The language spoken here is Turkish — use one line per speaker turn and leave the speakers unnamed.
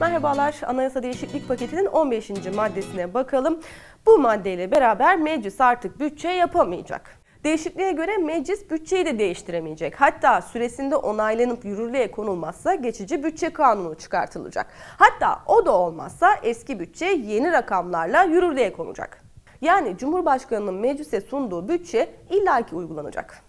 Merhabalar, Anayasa Değişiklik Paketi'nin 15. maddesine bakalım. Bu maddeyle beraber meclis artık bütçe yapamayacak. Değişikliğe göre meclis bütçeyi de değiştiremeyecek. Hatta süresinde onaylanıp yürürlüğe konulmazsa geçici bütçe kanunu çıkartılacak. Hatta o da olmazsa eski bütçe yeni rakamlarla yürürlüğe konacak. Yani Cumhurbaşkanının meclise sunduğu bütçe illaki uygulanacak.